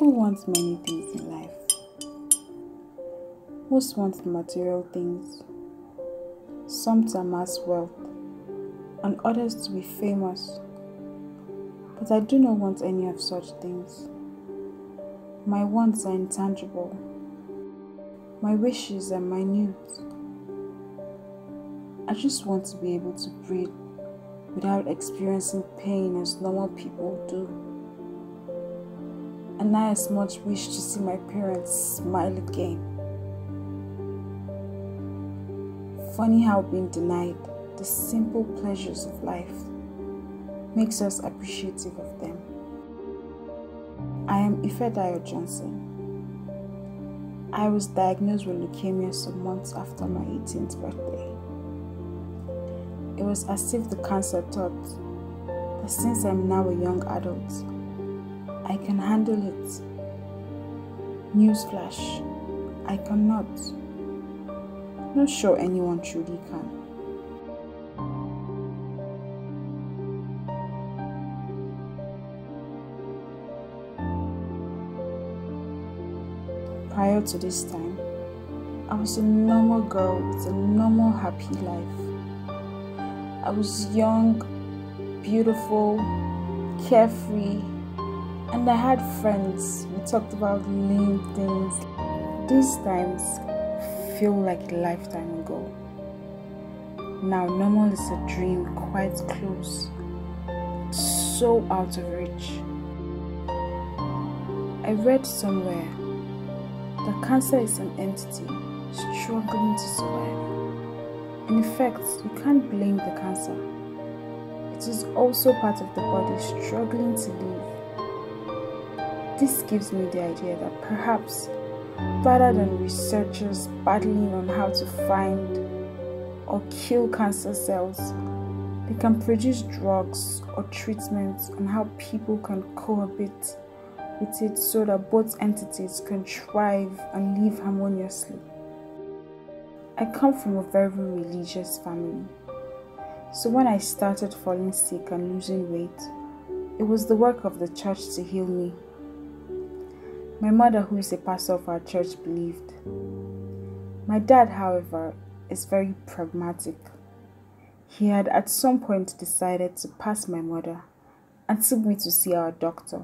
People want many things in life. Most want material things, some to amass wealth, and others to be famous. But I do not want any of such things. My wants are intangible. My wishes are minute. I just want to be able to breathe without experiencing pain as normal people do. And I as much wish to see my parents smile again. Funny how being denied the simple pleasures of life makes us appreciative of them. I am Ifedayo Johnson. I was diagnosed with leukemia some months after my 18th birthday. It was as if the cancer thought that since I'm now a young adult, I can handle it. Newsflash, I cannot. Not sure anyone truly can. Prior to this time, I was a normal girl with a normal, happy life. I was young, beautiful, carefree, and I had friends. We talked about lame things. These times feel like a lifetime ago. Now, normal is a dream quite close, so out of reach. I read somewhere that cancer is an entity struggling to survive. In effect, you can't blame the cancer. It is also part of the body struggling to live. This gives me the idea that perhaps rather than researchers battling on how to find or kill cancer cells, they can produce drugs or treatments on how people can cohabit with it so that both entities can thrive and live harmoniously. I come from a very religious family, so when I started falling sick and losing weight, it was the work of the church to heal me. My mother, who is a pastor of our church, believed. My dad, however, is very pragmatic. He had at some point decided to pass my mother and took me to see our doctor.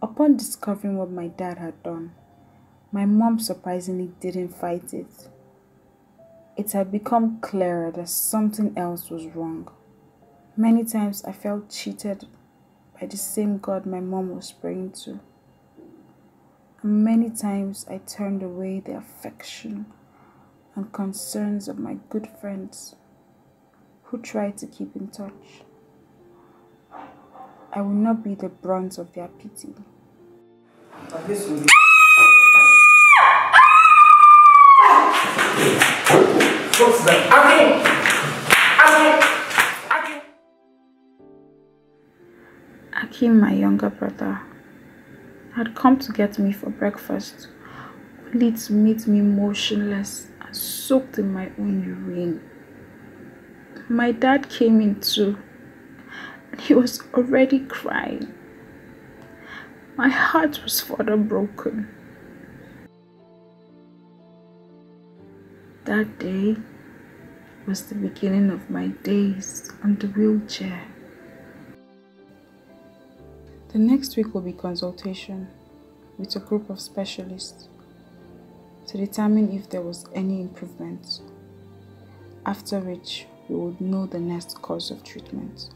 Upon discovering what my dad had done, my mom surprisingly didn't fight it. It had become clearer that something else was wrong. Many times I felt cheated by the same God my mom was praying to. Many times I turned away the affection and concerns of my good friends who tried to keep in touch. I will not be the brunt of their pity. What's that? Akim, my younger brother, had come to get me for breakfast, only to meet me motionless and soaked in my own urine. My dad came in too, and he was already crying. My heart was further broken. That day was the beginning of my days on the wheelchair. The next week will be consultation with a group of specialists to determine if there was any improvement, after which we would know the next course of treatment.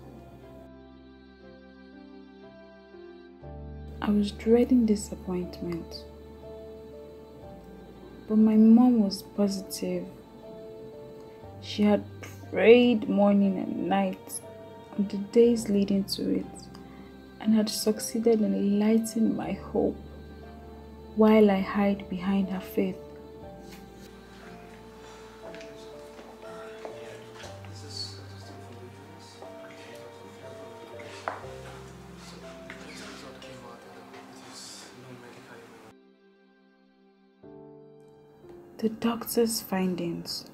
I was dreading disappointment but my mom was positive. She had prayed morning and night on the days leading to it and had succeeded in lighting my hope while I hide behind her faith. The doctor's findings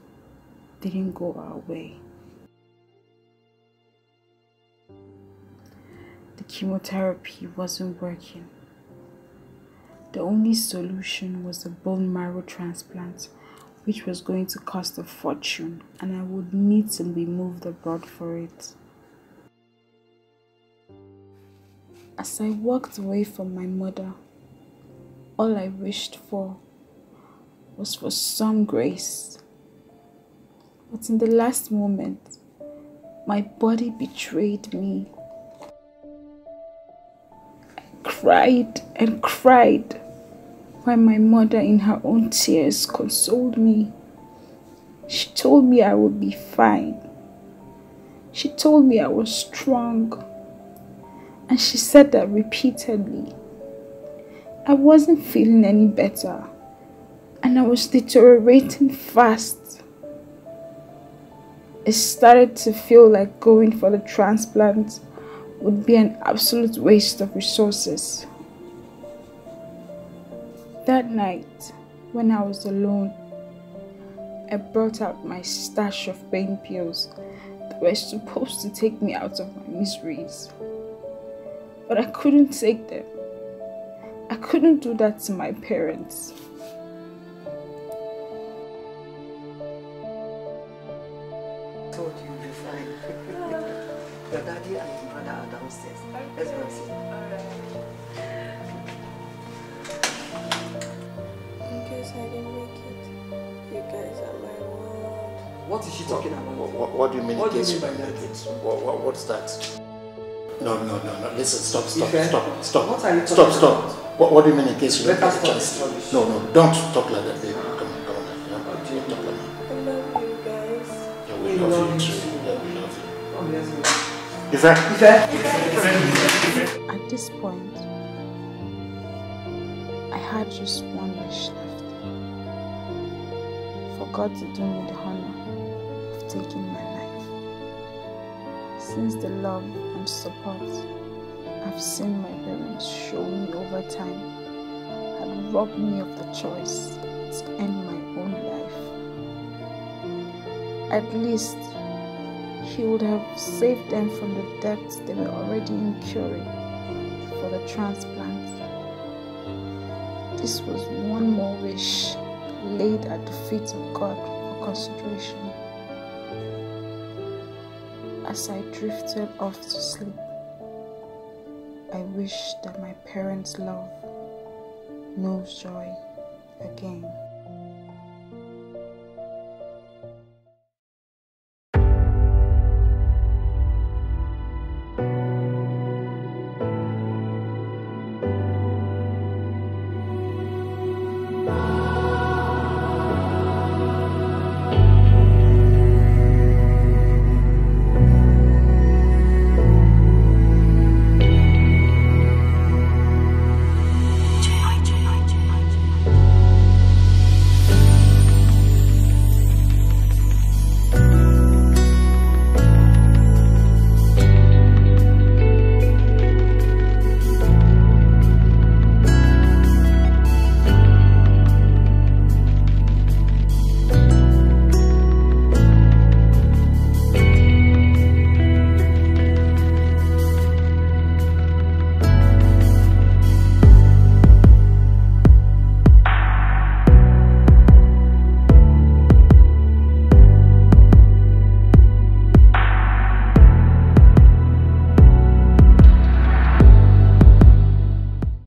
didn't go our way. Chemotherapy wasn't working. The only solution was a bone marrow transplant, which was going to cost a fortune, and I would need to be moved abroad for it. As I walked away from my mother, all I wished for was for some grace. But in the last moment, my body betrayed me. Cried and cried while my mother, in her own tears, consoled me. She told me I would be fine. She told me I was strong. And she said that repeatedly. I wasn't feeling any better and I was deteriorating fast. It started to feel like going for the transplant would be an absolute waste of resources. That night, when I was alone, I brought out my stash of pain pills that were supposed to take me out of my miseries. But I couldn't take them. I couldn't do that to my parents. What is she talking about? What, what, what do you mean? What do you case mean by you that? make it? What, what, what's that? No, no, no, no. Listen, stop, stop, Ife? stop, stop. What are you stop, talking stop. What, what do you mean in case you Let don't us get a chance? No, no, don't talk like that, baby. Come on, come on. Yeah, don't talk like that. I love you guys. Yeah, We we love love you you too. Ife? Ife? At this point, I had just one wish left for God to do me the honor of taking my life. Since the love and support I've seen my parents show me over time had robbed me of the choice to end my own life. At least he would have saved them from the debts they were already incurring for the transplant. This was one more wish laid at the feet of God for consideration. As I drifted off to sleep, I wished that my parents' love knows joy again.